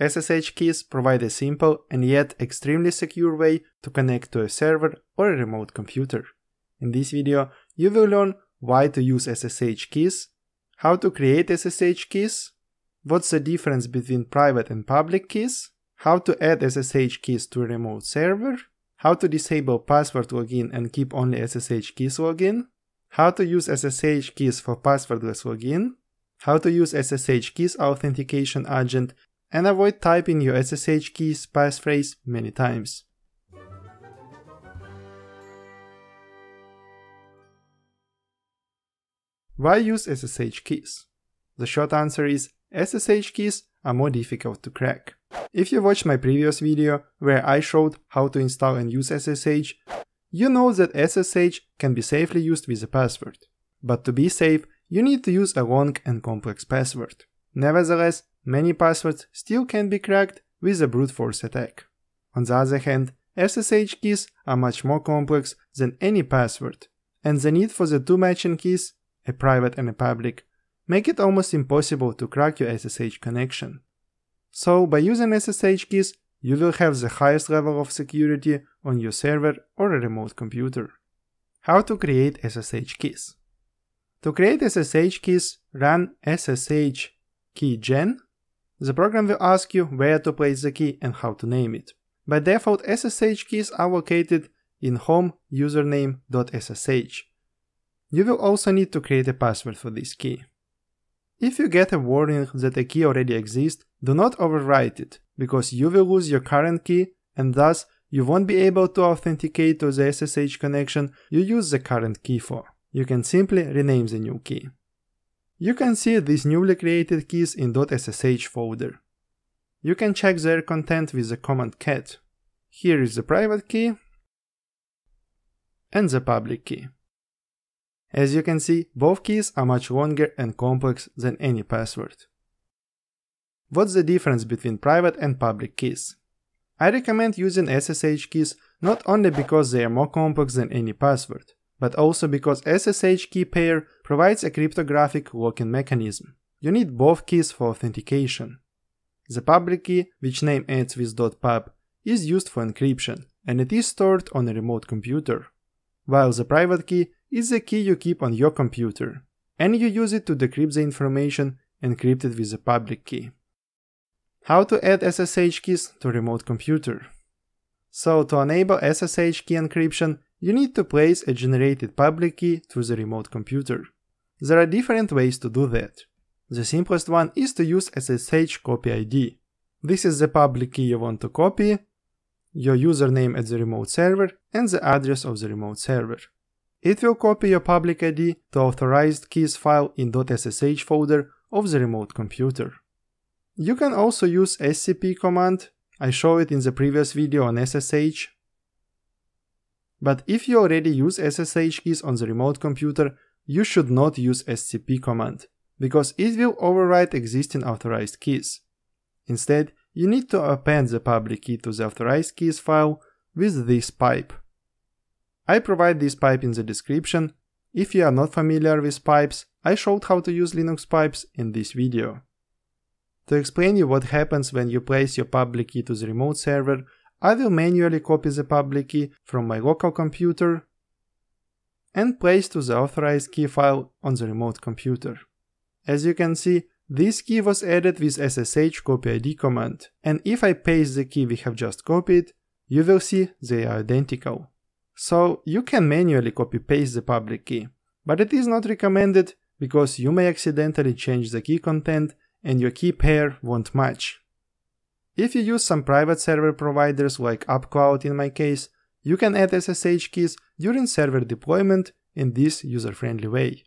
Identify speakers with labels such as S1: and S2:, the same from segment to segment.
S1: SSH keys provide a simple and yet extremely secure way to connect to a server or a remote computer. In this video, you will learn why to use SSH keys, how to create SSH keys, what's the difference between private and public keys, how to add SSH keys to a remote server, how to disable password login and keep only SSH keys login, how to use SSH keys for passwordless login, how to use SSH keys authentication agent and avoid typing your SSH keys passphrase many times. Why use SSH keys? The short answer is SSH keys are more difficult to crack. If you watched my previous video where I showed how to install and use SSH, you know that SSH can be safely used with a password. But to be safe, you need to use a long and complex password. Nevertheless, many passwords still can be cracked with a brute force attack. On the other hand, SSH keys are much more complex than any password, and the need for the two matching keys, a private and a public, make it almost impossible to crack your SSH connection. So by using SSH keys, you will have the highest level of security on your server or a remote computer. How to create SSH keys? To create SSH keys, run SSH keygen. The program will ask you where to place the key and how to name it. By default, SSH keys are located in home username.ssh. You will also need to create a password for this key. If you get a warning that a key already exists, do not overwrite it, because you will lose your current key and thus you won't be able to authenticate to the SSH connection you use the current key for. You can simply rename the new key. You can see these newly created keys in .ssh folder. You can check their content with the command cat. Here is the private key and the public key. As you can see, both keys are much longer and complex than any password. What's the difference between private and public keys? I recommend using SSH keys not only because they are more complex than any password, but also because SSH key pair provides a cryptographic locking mechanism. You need both keys for authentication. The public key, which name ends with .pub, is used for encryption, and it is stored on a remote computer, while the private key is the key you keep on your computer, and you use it to decrypt the information encrypted with the public key. How to add SSH keys to remote computer? So to enable SSH key encryption, you need to place a generated public key to the remote computer. There are different ways to do that. The simplest one is to use SSH copy ID. This is the public key you want to copy, your username at the remote server, and the address of the remote server. It will copy your public ID to authorized keys file in .ssh folder of the remote computer. You can also use scp command, I show it in the previous video on SSH. But if you already use SSH keys on the remote computer, you should not use scp command, because it will overwrite existing authorized keys. Instead, you need to append the public key to the authorized keys file with this pipe. I provide this pipe in the description. If you are not familiar with pipes, I showed how to use Linux pipes in this video. To explain you what happens when you place your public key to the remote server, I will manually copy the public key from my local computer and place to the authorized key file on the remote computer. As you can see, this key was added with SSH copy ID command, and if I paste the key we have just copied, you will see they are identical. So you can manually copy paste the public key, but it is not recommended because you may accidentally change the key content and your key pair won't match. If you use some private server providers like UpCloud in my case, you can add SSH keys during server deployment in this user-friendly way.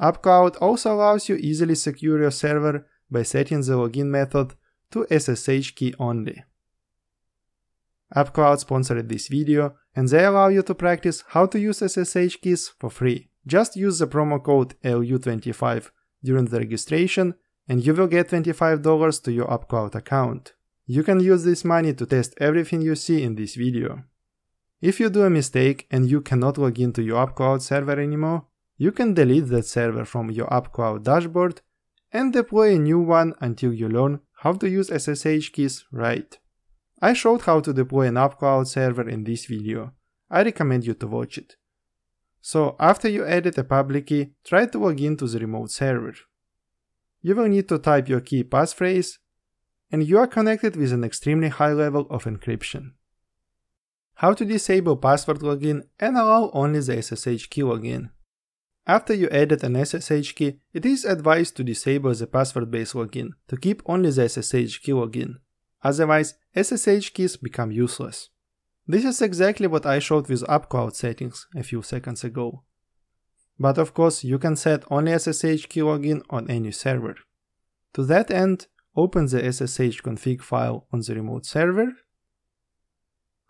S1: UpCloud also allows you easily secure your server by setting the login method to SSH key only. UpCloud sponsored this video and they allow you to practice how to use SSH keys for free. Just use the promo code ALU25 during the registration and you will get $25 to your UpCloud account. You can use this money to test everything you see in this video. If you do a mistake and you cannot log into your UpCloud server anymore, you can delete that server from your UpCloud dashboard and deploy a new one until you learn how to use SSH keys right. I showed how to deploy an UpCloud server in this video. I recommend you to watch it. So after you added a public key, try to log in to the remote server. You will need to type your key passphrase, and you are connected with an extremely high level of encryption. How to disable password login and allow only the SSH key login. After you added an SSH key, it is advised to disable the password-based login to keep only the SSH key login. Otherwise, SSH keys become useless. This is exactly what I showed with UpCloud settings a few seconds ago. But of course, you can set only SSH key login on any server. To that end, open the SSH config file on the remote server,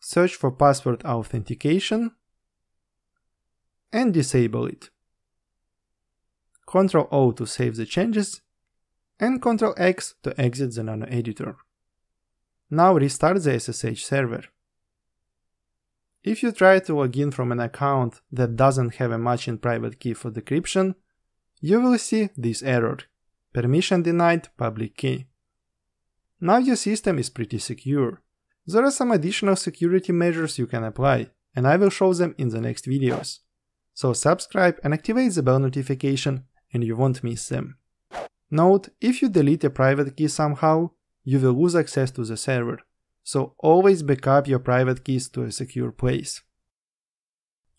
S1: search for password authentication, and disable it. Ctrl O to save the changes, and Ctrl X to exit the Nano editor. Now restart the SSH server. If you try to log in from an account that doesn't have a matching private key for decryption, you will see this error, permission denied public key. Now your system is pretty secure. There are some additional security measures you can apply, and I will show them in the next videos. So subscribe and activate the bell notification and you won't miss them. Note, if you delete a private key somehow, you will lose access to the server, so always backup your private keys to a secure place.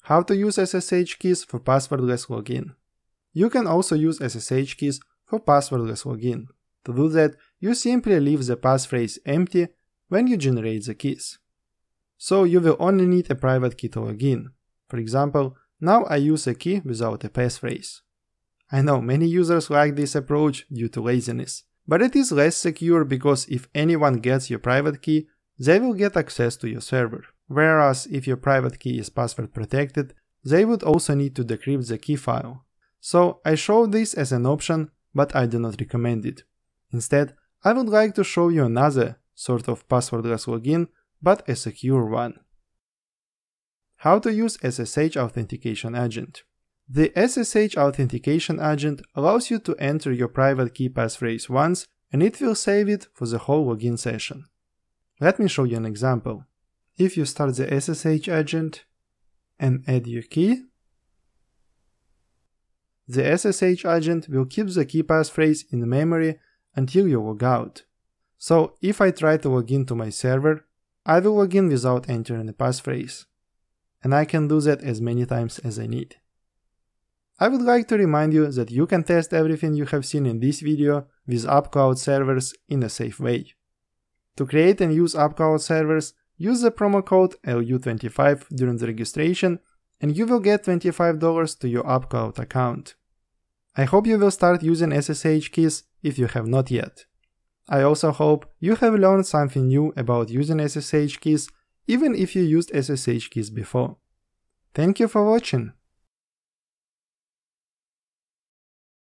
S1: How to use SSH keys for passwordless login. You can also use SSH keys for passwordless login. To do that, you simply leave the passphrase empty when you generate the keys. So you will only need a private key to login. For example, now I use a key without a passphrase. I know many users like this approach due to laziness, but it is less secure because if anyone gets your private key, they will get access to your server. Whereas if your private key is password protected, they would also need to decrypt the key file. So I show this as an option, but I do not recommend it. Instead, I would like to show you another sort of passwordless login, but a secure one. How to use SSH Authentication Agent. The SSH authentication agent allows you to enter your private key passphrase once and it will save it for the whole login session. Let me show you an example. If you start the SSH agent and add your key, the SSH agent will keep the key passphrase in memory until you log out. So if I try to log in to my server, I will log in without entering a passphrase. And I can do that as many times as I need. I would like to remind you that you can test everything you have seen in this video with UpCloud servers in a safe way. To create and use UpCloud servers, use the promo code ALU25 during the registration and you will get $25 to your UpCloud account. I hope you will start using SSH keys if you have not yet. I also hope you have learned something new about using SSH keys even if you used SSH keys before. Thank you for watching.